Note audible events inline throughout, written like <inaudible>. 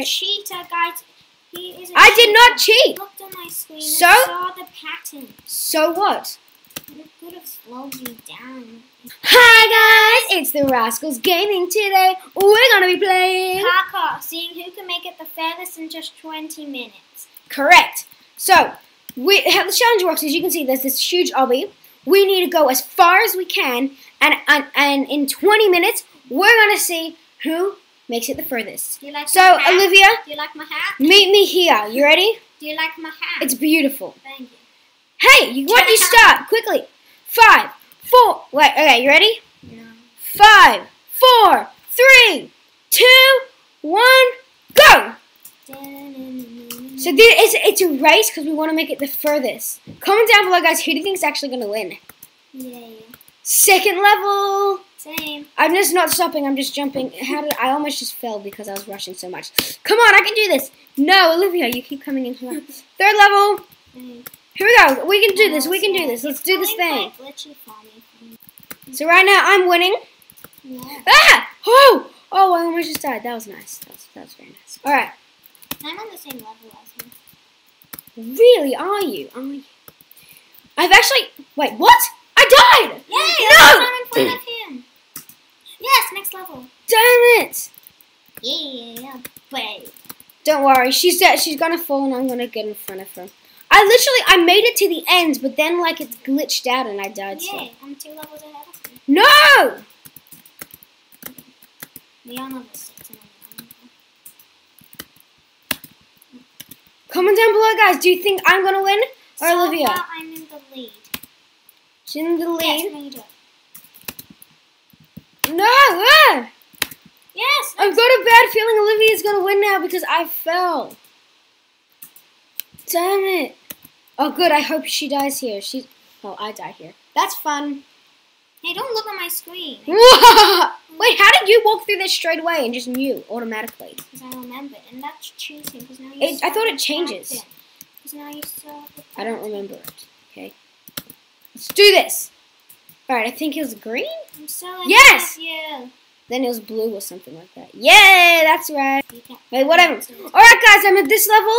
cheater, uh, guys. He is a I did not cheat. Looked on my screen So? and saw the pattern. So what? Could have slowed you down. Hi guys, it's the Rascals Gaming today. We're gonna be playing. Parkour, seeing who can make it the furthest in just 20 minutes. Correct. So we how the challenge works As you can see there's this huge obby. We need to go as far as we can, and and, and in 20 minutes we're gonna see who makes it the furthest. Like So? Olivia, Do you like my hat? meet me here. You ready? Do you like my hat? It's beautiful. Thank you. Hey, you what? You start quickly. Five, four. Wait. Okay, you ready? No. Five, four, three, two, one, go! So this, it's, it's a race because we want to make it the furthest. Comment down below, guys, who do you think is actually going to win? Yeah. Second level. Same. I'm just not stopping. I'm just jumping. How did I almost just fell because I was rushing so much? Come on, I can do this. No, Olivia, you keep coming in. <laughs> Third level. Same. Here we go. We can do this. We can do this. Let's do this thing. Glitchy for me. So right now I'm winning. Yeah. Ah! Oh! Oh, I almost just died. That was nice. That was, that was very nice. All right. I'm on the same level as him. Really? Are you? Are you? I've actually. Wait, what? I died! Yay! No! I'm in front of him. Yes, next level. Damn it! Yeah. Wait. Don't worry. She's dead. She's gonna fall, and I'm gonna get in front of her. I literally I made it to the end, but then like it glitched out and I died. So. I'm two levels ahead of you. No! Are level six. On Comment down below, guys. Do you think I'm gonna win or So Olivia? I'm in the lead. She's in the Yes, lead. do. No! ah! Yes. I've got a bad feeling Olivia's gonna win now because I fell. Damn it. Oh, good. I hope she dies here. She's. Oh, I die here. That's fun. Hey, don't look at my screen. <laughs> Wait, how did you walk through this straight away and just knew automatically? Because I remember, and that's cheating. Because now you. I thought it changes. Because now you. I don't remember it. Okay. Let's do this. Alright, I think it was green? I'm so Yes! ahead of you. Then it was blue or something like that. Yay, that's right. Wait, whatever. Alright, guys, I'm at this level.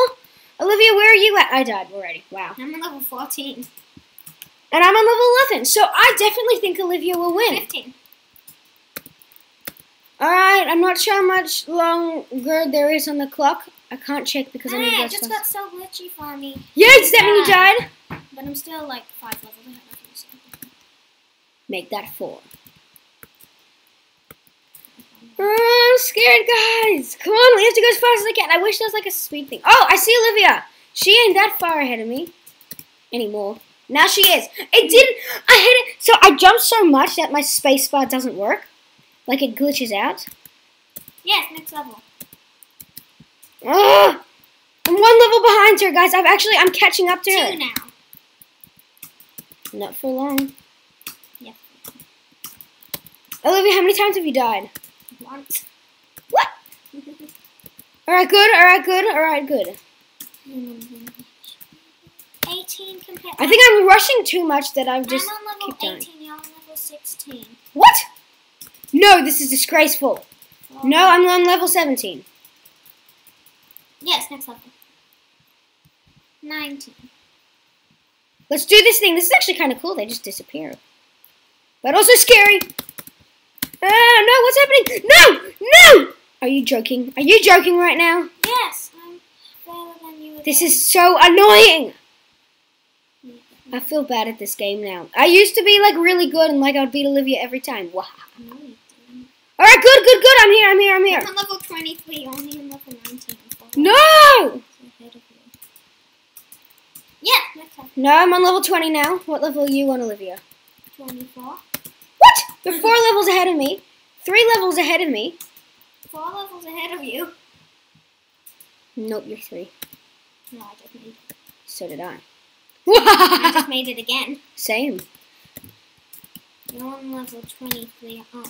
Olivia, where are you at? I died already. Wow. I'm on level 14. And I'm on level 11, so I definitely think Olivia will win. 15. Alright, I'm not sure how much longer there is on the clock. I can't check because I'm Hey, going it to just got so glitchy for me. Yeah, does that mean you died? But I'm still like five levels ahead of you. So. Make that four. Oh, I'm scared, guys. Come on, we have to go as fast as I can. I wish there was like a speed thing. Oh, I see Olivia. She ain't that far ahead of me anymore. Now she is. It didn't. I hit it. So I jumped so much that my space bar doesn't work. Like it glitches out. Yes, next level. Ugh. I'm one level behind her, guys. I'm actually I'm catching up to her. Two now. Not for long. Olivia, how many times have you died? Once. What? <laughs> All right, good. All right, good. All right, good. 18 compared. I think I'm rushing too much that I've just I'm on level 18. You're on level 16. What? No, this is disgraceful. Well, No, I'm on level 17. Yes, next level. 19. Let's do this thing. This is actually kind of cool. They just disappear. But also scary. Ah, no, what's happening? No! No! Are you joking? Are you joking right now? Yes, I'm better than you. This is so annoying. I feel bad at this game now. I used to be like really good and like I would beat Olivia every time. Wow. No. All right, good, good, good. I'm here. I'm here. I'm here. I'm on level 23. You're only on level 19. I'm No! levels ahead of you. Yeah. No, I'm on level 20 now. What level are you on, Olivia? 24. What? You're <laughs> four levels ahead of me. Three levels ahead of me. Four levels ahead of you. Nope, you're three. No, I just made it. So did I. I just <laughs> made it again. Same. You're on level 23. Oh,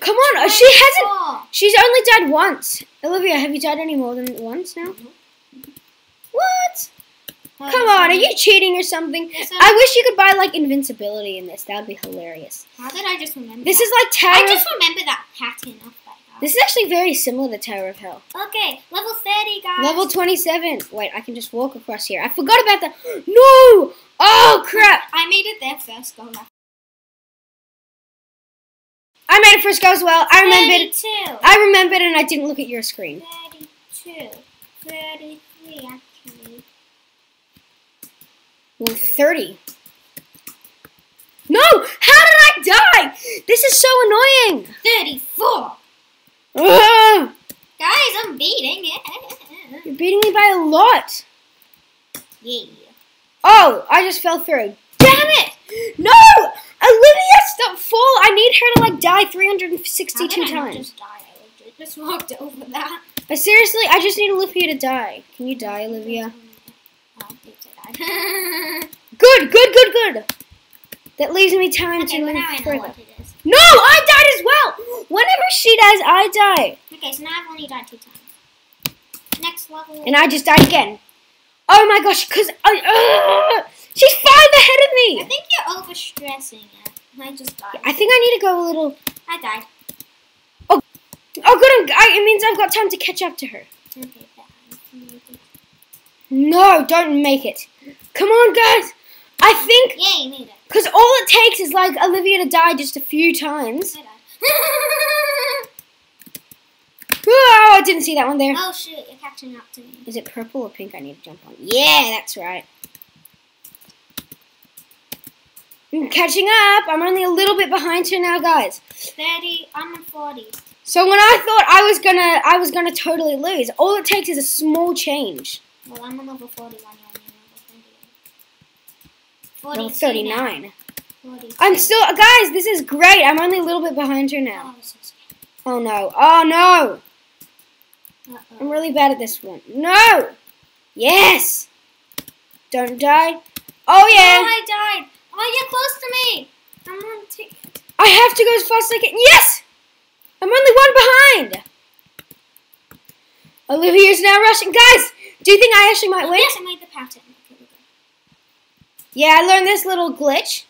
Come on, uh, she hasn't. She's only died once. Olivia, have you died any more than once now? What? Come on, are you cheating or something? I wish you could buy like invincibility in this. That would be hilarious. How did I just remember This that? is like I just remember that pattern This is actually very similar to Tower of Hell. Okay, level 30, guys. Level 27. Wait, I can just walk across here. I forgot about that. <gasps> No! Oh, crap. I made it there first, go left. I made it first go as well. I remembered. 32. I remembered and I didn't look at your screen. 32. 33, actually. Well, 30. No! How did I die? This is so annoying. 34. Ugh. Guys, I'm beating it. <laughs> You're beating me by a lot. Yeah. Oh, I just fell through. Damn it! No! Olivia, stop fall! I need her to like die 362 How did I times. just die? I just walked over that. I seriously, I just need Olivia to die. Can you die, Olivia? <laughs> Good, good, good, good. That leaves me time okay, to well move now I know what it is. No, I died as well. Whenever she dies, I die, Okay, so now I've only died two times. Next level. and I just died again. Oh my gosh, cause I, uh, she's five ahead of me. I think you're overstressing it. I just died. I think I need to go a little. I died. Oh, oh, good. I'm, I, it means I've got time to catch up to her. Okay, bad. No, don't make it. Come on, guys. I think Yeah, you made it. because all it takes is like Olivia to die just a few times. I. <laughs> Oh, I didn't see that one there. oh shoot, you're catching up to me. Is it purple or pink I need to jump on? Yeah, that's right. I'm catching up. I'm only a little bit behind her now, guys. 30, I'm on 40. So when I thought I was gonna I was gonna totally lose, all it takes is a small change. Well, I'm on level 41, you're on level 38. Level 42 now. 39. 42. I'm still guys, this is great. I'm only a little bit behind her now. Oh. Oh no. Oh no. Uh-oh. I'm really bad at this one. No! Yes! Don't die. Oh yeah. Oh! I died. Oh, you're close to me. I'm on ticket. I have to go as fast as I can. Yes! I'm only one behind. Olivia's now rushing. Guys, do you think I actually might Oh, win? yes, I made the pattern. Okay, we go. Yeah, I learned this little glitch.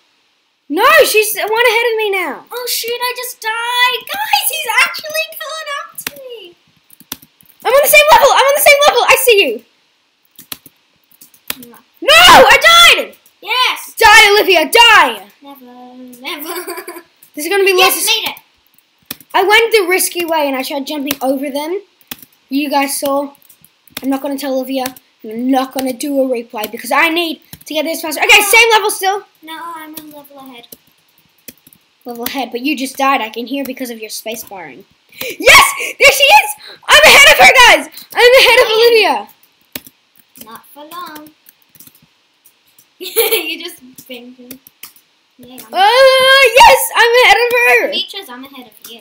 No, she's one ahead of me now. Oh shoot, I just died. Guys, he's actually caught up to me. I'm on the same level. I'm on the same level. I see you. No. No, I died. Yes. Die, Olivia. Die. Never, never. <laughs> This is gonna be yes, lots of made it. I went the risky way and I tried jumping over them. You guys saw. I'm not going to tell Olivia. I'm not going to do a replay because I need to get this faster. Okay, same level still. No, I'm a level ahead. Level ahead, but you just died. I can hear because of your space barring. Yes! There she is! I'm ahead of her, guys! I'm ahead of Olivia. Not for long. <laughs> you just banged. Yeah, I'm Oh, yes! I'm ahead of her! Features, I'm ahead of you.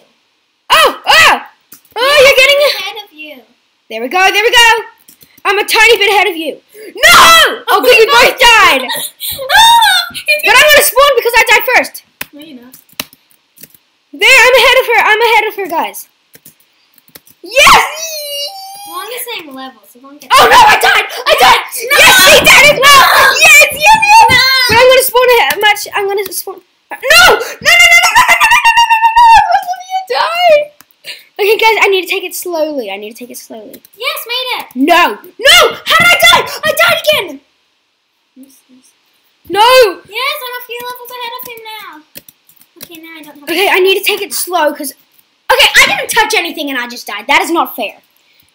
Oh! Ah! Oh! Oh, you're getting it! I'm ahead of you. There we go, there we go! I'm a tiny bit ahead of you. No! Oh, we both died! ah! But I'm gonna spawn because I died first. No, you're not. There, I'm ahead of her. I'm ahead of her, guys. Yes! We're on the same level, so don't get. Oh no, I died! I died! Yes, she died as well! Yes, yes, yes! But I'm gonna spawn ahead much. I'm gonna spawn. No! No, no, no, no, no, no, no, no, no, no, no! Olivia died! Okay, guys, I need to take it slowly. I need to take it slowly. Yes, made it. No! No! How did I die? I died again! Yes, yes. No! Yes, I'm a few levels ahead of him now. Okay, now I don't have. Okay, I need to take it slow because. Okay, I didn't touch anything and I just died. That is not fair.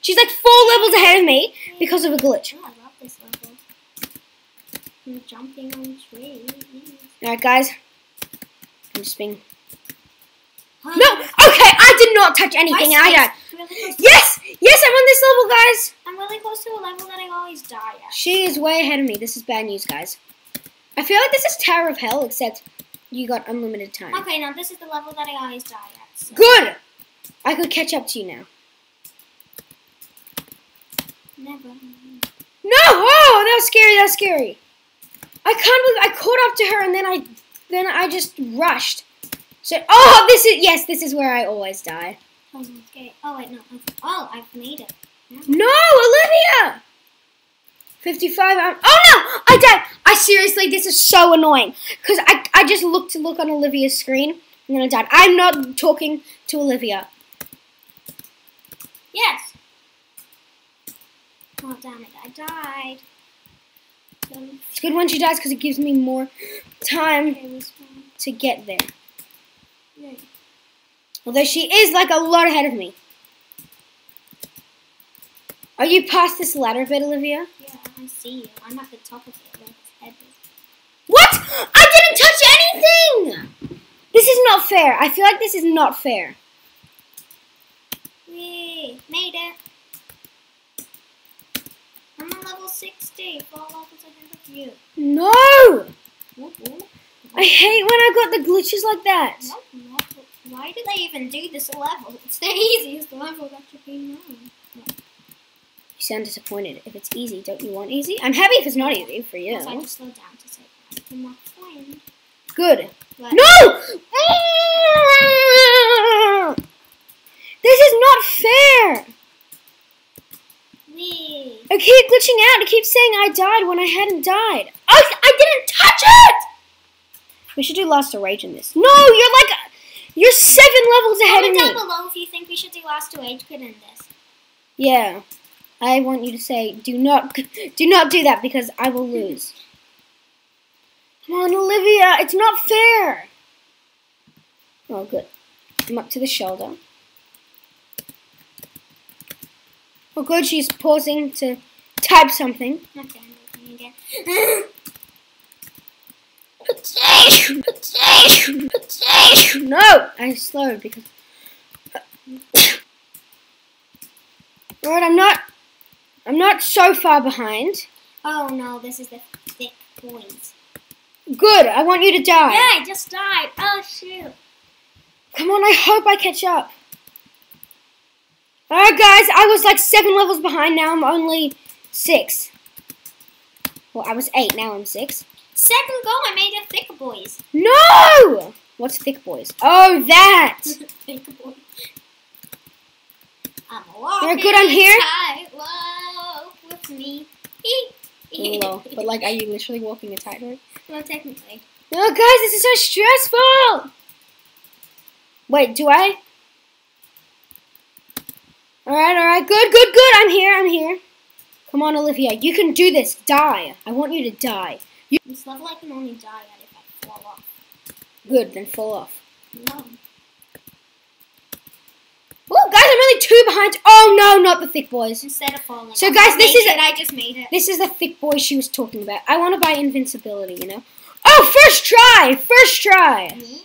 She's like four levels ahead of me because of a glitch. Oh, I love this level. I'm jumping on trees. Alright, guys. I'm just being. No! Okay, I did not touch anything and I died. Really Yes! Yes, I'm on this level, guys! I'm really close to a level that I always die at. She is way ahead of me. This is bad news, guys. I feel like this is Tower of Hell, except you got unlimited time. Okay, now this is the level that I always die at. So. Good! I could catch up to you now. Never. No! Oh, that was scary. That was scary. I can't believe I caught up to her and then I, then I just rushed. So, oh, this is yes, this is where I always die. Oh, okay. Oh wait, no. Oh, I've made it. No, Olivia. Fifty-five. I'm, oh no, I died. I seriously, this is so annoying because I, I just looked to look on Olivia's screen and then I died. I'm not talking to Olivia. Yes. Oh damn it! I died. It's good when she dies because it gives me more time to get there. Although she is like a lot ahead of me. Are you past this ladder bit, Olivia? Yeah, I see you. I'm at the top of it. Where his head is. What? I didn't touch anything! This is not fair. I feel like this is not fair. Whee! Made it. I'm on level 60. Four levels ahead of you. No! I hate when I got the glitches like that. What level? Why do they even do this level? It's the <laughs> easiest level that could be known. You sound disappointed. If it's easy, don't you want easy? I'm happy if it's not easy for you. I just slowed down to say to my friend. Good. But No! This is not fair! Whee! I keep glitching out. It keeps saying I died when I hadn't died. I, I didn't touch it! We should do Last to Rage in this. No, you're like, you're seven levels ahead of Comment down me. below if you think we should do Last to Rage in this. Yeah. I want you to say, do not, <laughs> do not do that because I will lose. Come on, Olivia, it's not fair. Oh, good. I'm up to the shoulder. Oh, good, she's pausing to type something. Okay, I'm again. <laughs> No, I slowed because. Alright, I'm not. I'm not so far behind. oh no, this is the thick point. Good. I want you to die. Yeah, I just died. Oh shoot. Come on, I hope I catch up. Alright, guys, I was like seven levels behind. Now I'm only six. Well, I was eight. Now I'm six. Second goal, I made a thick boys. No! What's thick boys? Oh, that! <laughs> thick boy. I'm walking. You're good on here? With me. <laughs> Hee. But like, are you literally walking a tightrope? well, technically. No, guys, this is so stressful. Wait, do I? All right, all right, good, good, good. I'm here. I'm here. Come on, Olivia, you can do this. Die. I want you to die. This level I can only die at if I fall off. Good, then fall off. No. Oh, guys, I'm only two behind. Oh no, not the thick boys. Instead of falling. So, guys, I this is it. a- I just made it. This is the thick boy she was talking about. I want to buy invincibility. You know. Oh, first try. First try. Yeah.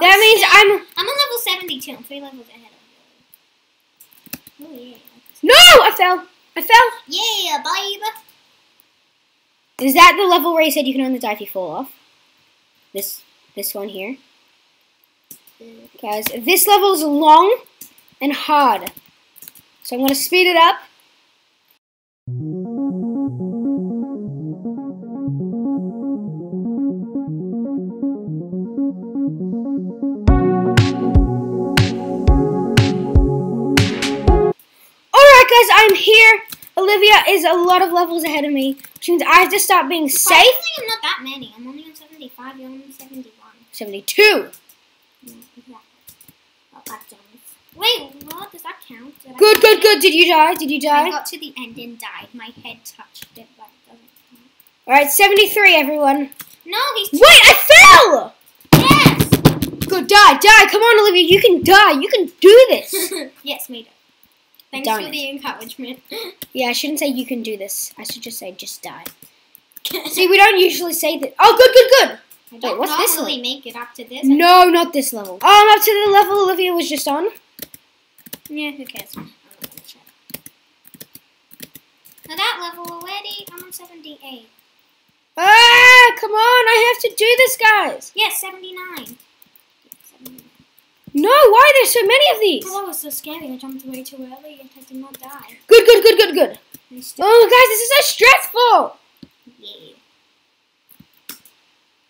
That means I'm. I'm on level 72. I'm three levels ahead of you. Oh yeah. No, I fell. I fell. Yeah, baby. Is that the level where you said you can only die if you fall off? This this one here. Guys, this level is long and hard. So I'm gonna speed it up. Olivia is a lot of levels ahead of me, which means I have to start being safe. I'm not that many. I'm only on 75. You're only 71. 72. Yeah, exactly. Oh. Wait, what? Does that count? Did Good, good, good. Did you die? Did you die? I got to the end and died. My head touched it, but it doesn't count. Alright, 73, everyone. No, he's Wait, I fell! yes. Good, die, die. Come on, Olivia. You can die. You can do this. <laughs> yes, made it. Thanks Darn for the encouragement. <laughs> yeah, I shouldn't say you can do this. I should just say just die. <laughs> See, we don't usually say that. Oh, good, good, good. I don't what's this one? make it up to this. No, not this level. Oh, I'm up to the level Olivia was just on. Yeah, who cares? I'm not gonna try. Now that level already, I'm on 78. Ah, come on. I have to do this, guys. Yes, 79. Yeah, 79. No, why are there so many of these? Oh, that was so scary. I jumped way too early and I did not die. Good, good, good, good, good. Oh, guys, this is so stressful. yeah.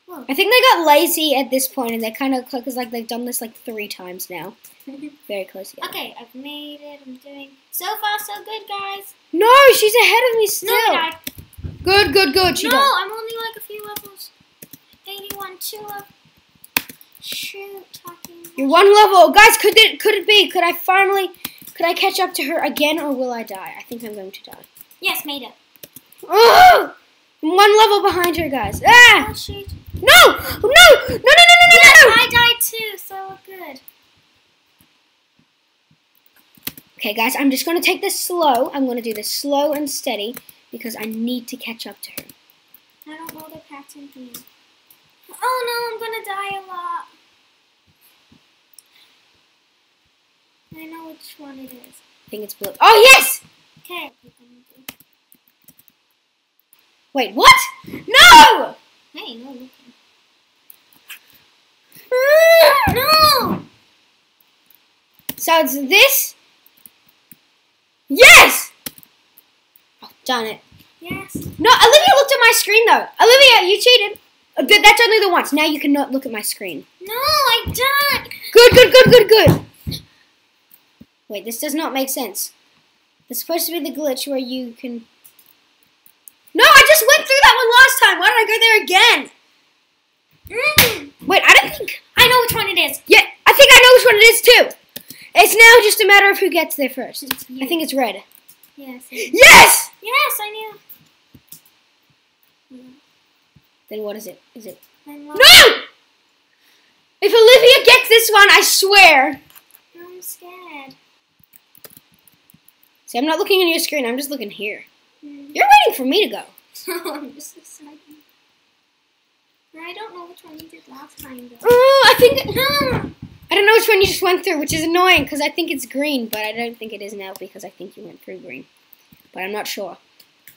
Whoa. I think they got lazy at this point, and they're kind of because like they've done this like three times now. <laughs> Very close together. okay, I've made it. I'm doing so far so good, guys. No, she's ahead of me still. No, I. Good, good, good. She no, does. I'm only like a few levels. 81, two up. Shoot, talking. You're one level, guys. Could it? Could it be? Could I finally Could I catch up to her again or will I die? I think I'm going to die. Yes, made it. Oh! I'm one level behind her, guys. Ah! Oh shoot. No! No! No, no, no, no, no, Yes, no! I died too, so good. Okay, guys, I'm just going to take this slow. I'm going to do this slow and steady because I need to catch up to her. I don't know the pattern here. Oh no, I'm gonna die a lot. I know which one it is. I think it's blue. Oh, yes! Okay. Wait, what? No! Hey, no looking. <laughs> No! So it's this. Yes! Oh, darn it. Yes. No, Olivia looked at my screen though. Olivia, you cheated. That's only the once. Now you cannot look at my screen. No, I died. Good, good, good, good, good. Wait, this does not make sense. There's supposed to be the glitch where you can. No, I just went through that one last time. Why did I go there again? Mm. Wait, I don't think. I know which one it is. Yeah, I think I know which one it is too. It's now just a matter of who gets there first. I think it's red. Yes. Yes! Yes, I knew. Then what is it? Is it. No! If Olivia gets this one, I swear. I'm scared. See, I'm not looking on your screen, I'm just looking here. Mm. You're waiting for me to go. <laughs> I'm just excited. I don't know which one you did last time though. Oh, I think. No! I don't know which one you just went through, which is annoying because I think it's green, but I don't think it is now because I think you went through green. But I'm not sure.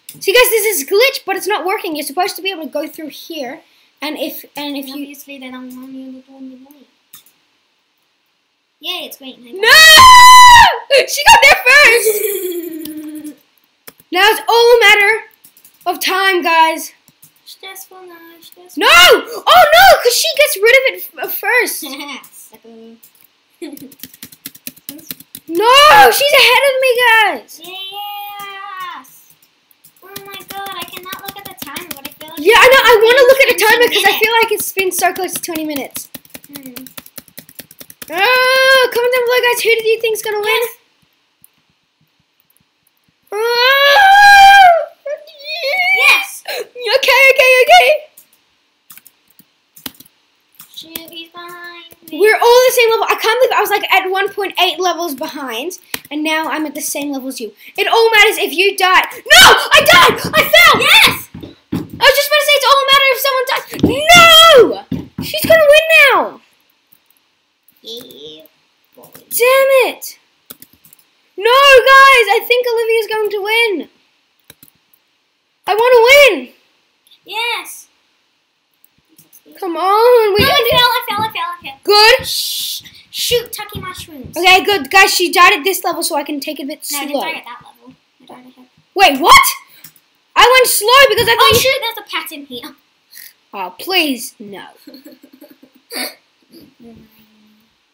So, you guys, this is glitch, but it's not working. You're supposed to be able to go through here, and if and if you Obviously they don't want you to go in the way. Yay, it's great. no, she got there first. <laughs> now it's all a matter of time, guys. stressful now, stressful. No! Oh no, because she gets rid of it uh, first. <laughs> <laughs> No, she's ahead of me, guys. Yes! Oh my god, I cannot look at the timer, but I feel like Yeah, I know. I want to look at the 20 timer because I feel like it's been so close to 20 minutes. Hmm. Oh, comment down below, guys. Who do you think's gonna win? Oh! Yes! Okay, okay, okay. Behind me. We're all the same level. I can't believe I was like at 1.8 levels behind, and now I'm at the same level as you. It all matters if you die. No, I died. I fell. Yes! I was just about to say it's all a matter if someone dies. No, she's gonna win now. Yeah, boy. Damn it. No, guys, I think Olivia's going to win. I want to win. Yes! Come on, we no, I fell, I fell, I fell, I fell. Good. Shh! Shoot, Tucky mushrooms. Okay, good. Guys, she died at this level, so I can take it a bit No, I slow. didn't die at that level. I died ahead. Wait, what? I went slow because I oh, thought Oh shoot, there's a pattern here. Oh, please, no. <laughs>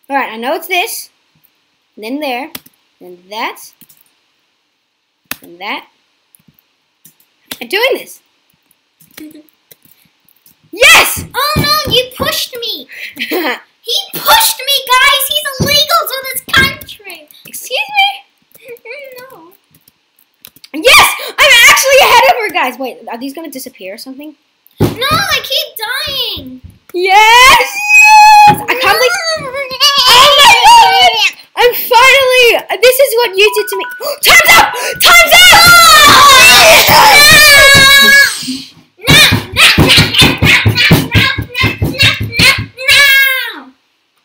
Alright, I know it's this. And then there. Then that. Then that. I'm doing this. <laughs> Yes! oh no, you pushed me! <laughs> He pushed me, guys! He's illegal to this country! Excuse me? <laughs> no. Yes! I'm actually ahead of her, guys. Wait, are these going to disappear or something? No, I keep dying! Yes! Yes! I can't believe... I'm finally... This is what you did to me. <gasps> Time's up! Time's up! No! No! No! No! No! No! No!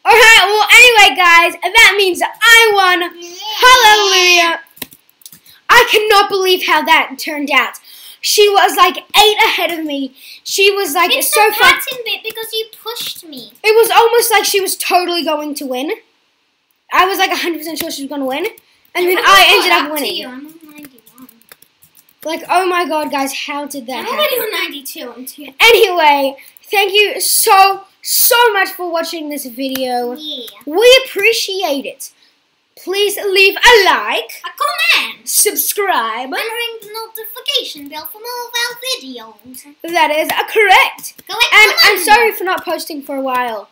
Alright, well, anyway, guys, that means I won. Hallelujah. I cannot believe how that turned out. She was like eight ahead of me. She was like It's so the far. pattern bit because you pushed me. It was almost like she was totally going to win. I was like 100% sure she was going to win. And then I ended up winning. you. I'm 91. Like, oh my god, guys, how did that I'm happen? already on 92. I'm too. Anyway, thank you so, so much for watching this video. Yeah. We appreciate it. Please leave a like, A comment. subscribe. And ring the notification bell for more of our videos. That is uh, correct. Go ahead. And I'm sorry for not posting for a while.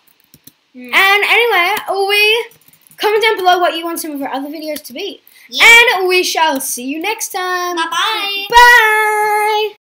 Hmm. And anyway, we Comment down below what you want some of our other videos to be. Yeah. And we shall see you next time. Bye-bye. Bye. -bye. Bye.